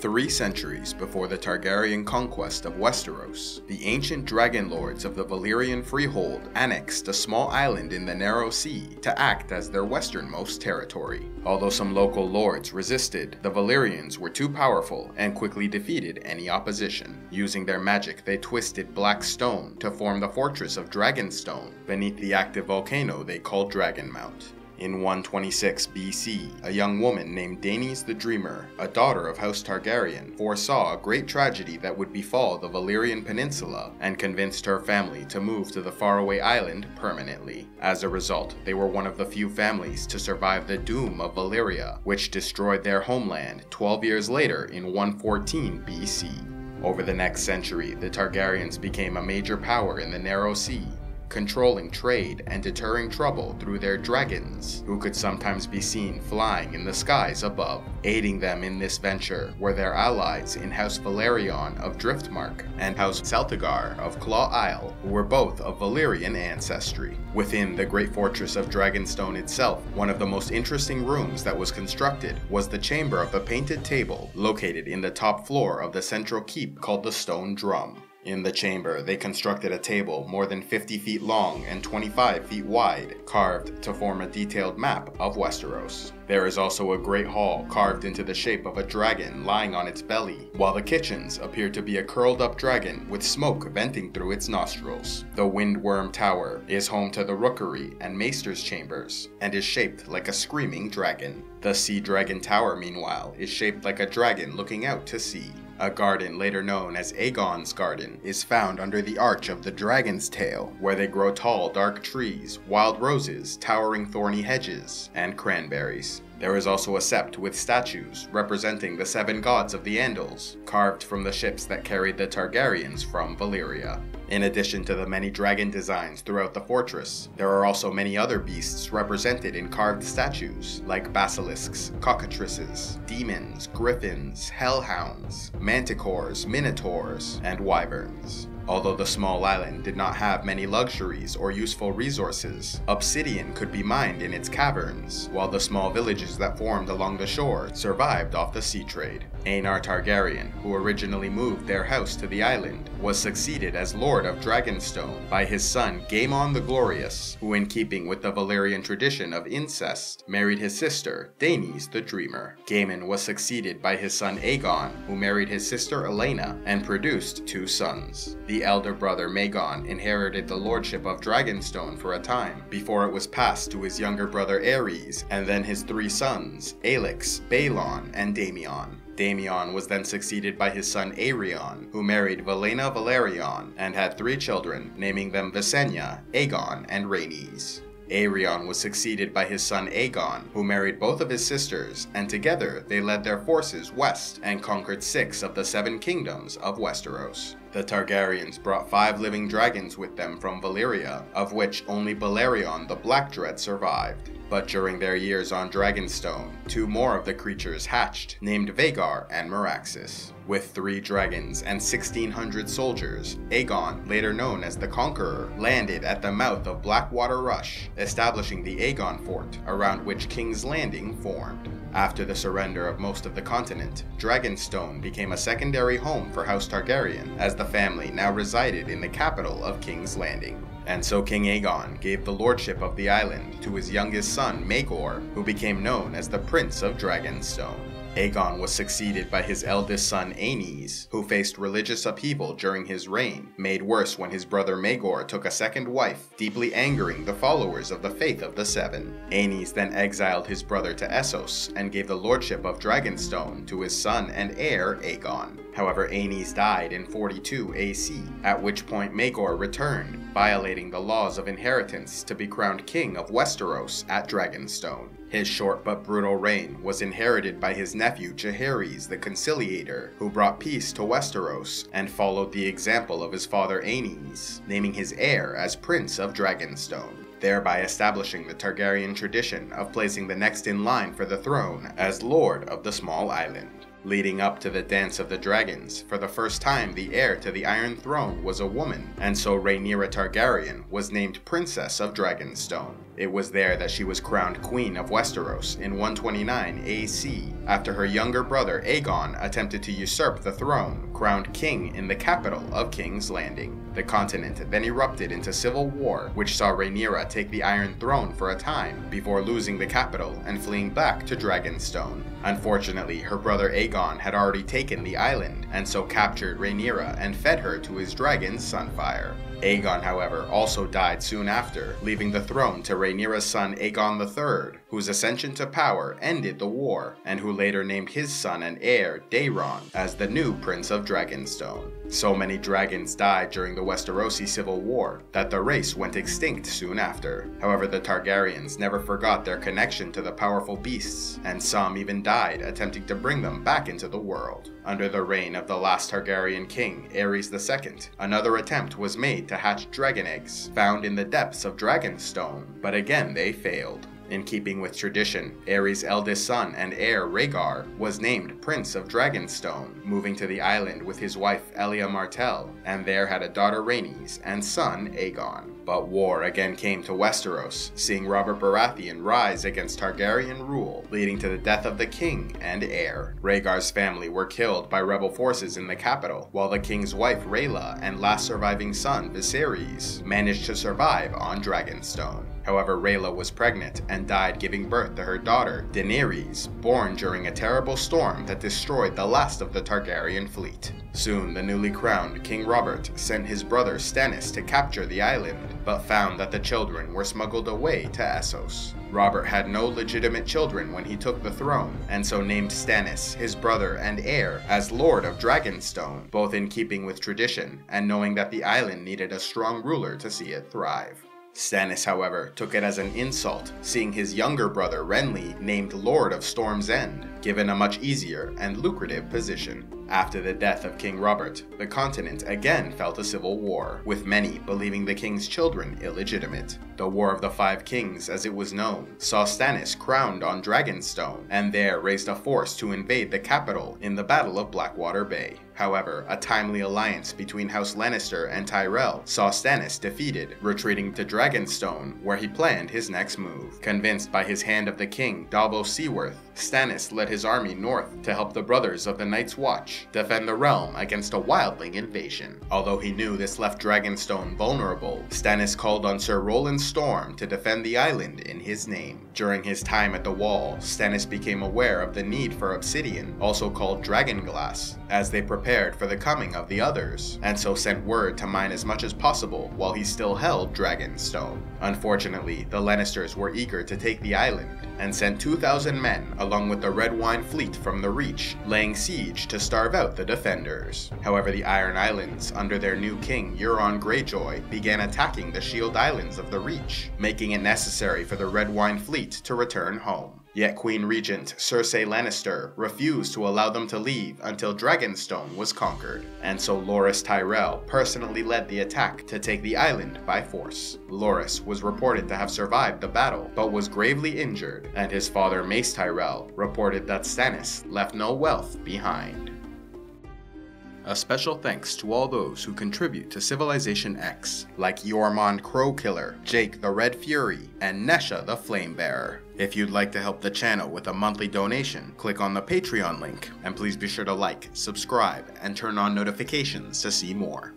Three centuries before the Targaryen conquest of Westeros, the ancient dragon lords of the Valyrian Freehold annexed a small island in the Narrow Sea to act as their westernmost territory. Although some local lords resisted, the Valyrians were too powerful and quickly defeated any opposition. Using their magic, they twisted black stone to form the fortress of Dragonstone beneath the active volcano they called Dragonmount. In 126 BC, a young woman named Daenys the Dreamer, a daughter of House Targaryen, foresaw a great tragedy that would befall the Valyrian Peninsula and convinced her family to move to the faraway island permanently. As a result, they were one of the few families to survive the doom of Valyria, which destroyed their homeland 12 years later in 114 BC. Over the next century, the Targaryens became a major power in the Narrow Sea, controlling trade and deterring trouble through their dragons, who could sometimes be seen flying in the skies above. Aiding them in this venture were their allies in House Velaryon of Driftmark and House Celtigar of Claw Isle, who were both of Valyrian ancestry. Within the great fortress of Dragonstone itself, one of the most interesting rooms that was constructed was the Chamber of the Painted Table, located in the top floor of the central keep called the Stone Drum. In the chamber, they constructed a table more than 50 feet long and 25 feet wide, carved to form a detailed map of Westeros. There is also a great hall carved into the shape of a dragon lying on its belly, while the kitchens appear to be a curled up dragon with smoke venting through its nostrils. The Windwyrm Tower is home to the Rookery and Maester's chambers, and is shaped like a screaming dragon. The Sea Dragon Tower, meanwhile, is shaped like a dragon looking out to sea. A garden later known as Aegon's Garden is found under the arch of the Dragon's Tail, where they grow tall dark trees, wild roses, towering thorny hedges, and cranberries. There is also a sept with statues representing the seven gods of the Andals, carved from the ships that carried the Targaryens from Valyria. In addition to the many dragon designs throughout the fortress, there are also many other beasts represented in carved statues, like basilisks, cockatrices, demons, griffins, hellhounds, manticores, minotaurs, and wyverns. Although the small island did not have many luxuries or useful resources, obsidian could be mined in its caverns, while the small villages that formed along the shore survived off the sea trade. Aenar Targaryen, who originally moved their house to the island, was succeeded as Lord of Dragonstone by his son Gaemon the Glorious, who in keeping with the Valyrian tradition of incest, married his sister, Daenys the Dreamer. Gaemon was succeeded by his son Aegon, who married his sister Elaena and produced two sons. The elder brother Maegor inherited the lordship of Dragonstone for a time, before it was passed to his younger brother Aerys, and then his three sons, Aelyx, Baelon, and Daemion. Daemion was then succeeded by his son Aerion, who married Valaena Velaryon and had three children, naming them Visenya, Aegon, and Rhaenys. Aerion was succeeded by his son Aegon, who married both of his sisters, and together they led their forces west and conquered six of the seven kingdoms of Westeros. The Targaryens brought five living dragons with them from Valyria, of which only Balerion the Black Dread survived. But during their years on Dragonstone, two more of the creatures hatched, named Vhagar and Meraxes. With three dragons and 1,600 soldiers, Aegon, later known as the Conqueror, landed at the mouth of Blackwater Rush, establishing the Aegon Fort, around which King's Landing formed. After the surrender of most of the continent, Dragonstone became a secondary home for House Targaryen, as the family now resided in the capital of King's Landing. And so King Aegon gave the lordship of the island to his youngest son, Maegor, who became known as the Prince of Dragonstone. Aegon was succeeded by his eldest son Aenys, who faced religious upheaval during his reign, made worse when his brother Maegor took a second wife, deeply angering the followers of the Faith of the Seven. Aenys then exiled his brother to Essos and gave the lordship of Dragonstone to his son and heir Aegon. However, Aenys died in 42 AC, at which point Maegor returned, violating the laws of inheritance to be crowned king of Westeros at Dragonstone. His short but brutal reign was inherited by his nephew Jaehaerys the Conciliator, who brought peace to Westeros and followed the example of his father Aenys, naming his heir as Prince of Dragonstone thereby establishing the Targaryen tradition of placing the next in line for the throne as Lord of the Small Island. Leading up to the Dance of the Dragons, for the first time the heir to the Iron Throne was a woman, and so Rhaenyra Targaryen was named Princess of Dragonstone. It was there that she was crowned Queen of Westeros in 129 AC, after her younger brother Aegon attempted to usurp the throne, crowned king in the capital of King's Landing. The continent then erupted into civil war, which saw Rhaenyra take the Iron Throne for a time, before losing the capital and fleeing back to Dragonstone. Unfortunately, her brother Aegon had already taken the island, and so captured Rhaenyra and fed her to his dragon Sunfyre. Aegon, however, also died soon after, leaving the throne to Rhaenyra's son Aegon III, whose ascension to power ended the war, and who later named his son and heir, Daeron, as the new Prince of Dragonstone. So many dragons died during the Westerosi Civil War that the race went extinct soon after. However, the Targaryens never forgot their connection to the powerful beasts, and some even died attempting to bring them back into the world. Under the reign of the last Targaryen king, Aerys II, another attempt was made to hatch dragon eggs found in the depths of Dragonstone, but again they failed. In keeping with tradition, Aerys' eldest son and heir Rhaegar was named Prince of Dragonstone, moving to the island with his wife Elia Martell, and there had a daughter Rhaenys and son Aegon. But war again came to Westeros, seeing Robert Baratheon rise against Targaryen rule, leading to the death of the king and heir. Rhaegar's family were killed by rebel forces in the capital, while the king's wife Rhaella and last surviving son Viserys managed to survive on Dragonstone. However, Rhaella was pregnant and died giving birth to her daughter, Daenerys, born during a terrible storm that destroyed the last of the Targaryen fleet. Soon, the newly crowned King Robert sent his brother Stannis to capture the island, but found that the children were smuggled away to Essos. Robert had no legitimate children when he took the throne, and so named Stannis, his brother and heir, as Lord of Dragonstone, both in keeping with tradition and knowing that the island needed a strong ruler to see it thrive. Stannis, however, took it as an insult, seeing his younger brother Renly named Lord of Storm's End, given a much easier and lucrative position. After the death of King Robert, the continent again felt a civil war, with many believing the king's children illegitimate. The War of the Five Kings, as it was known, saw Stannis crowned on Dragonstone, and there raised a force to invade the capital in the Battle of Blackwater Bay. However, a timely alliance between House Lannister and Tyrell saw Stannis defeated, retreating to Dragonstone, where he planned his next move. Convinced by his Hand of the King, Davos Seaworth, Stannis led his army north to help the Brothers of the Night's Watch defend the realm against a wildling invasion. Although he knew this left Dragonstone vulnerable, Stannis called on Sir Rolland Storm to defend the island in his name. During his time at the Wall, Stannis became aware of the need for obsidian, also called dragon glass, as they prepared for the coming of the others, and so sent word to mine as much as possible while he still held Dragonstone. Unfortunately, the Lannisters were eager to take the island, and sent 2,000 men along with the Redwyne fleet from the Reach, laying siege to starve out the defenders. However, the Iron Islands, under their new king Euron Greyjoy, began attacking the Shield Islands of the Reach, making it necessary for the Redwyne fleet to return home. Yet Queen Regent Cersei Lannister refused to allow them to leave until Dragonstone was conquered, and so Loras Tyrell personally led the attack to take the island by force. Loras was reported to have survived the battle, but was gravely injured, and his father Mace Tyrell reported that Stannis left no wealth behind. A special thanks to all those who contribute to Civilization Ex, like Yormond Crowkiller, Jake the Red Fury, and Nesha the Flamebearer. If you'd like to help the channel with a monthly donation, click on the Patreon link, and please be sure to like, subscribe, and turn on notifications to see more.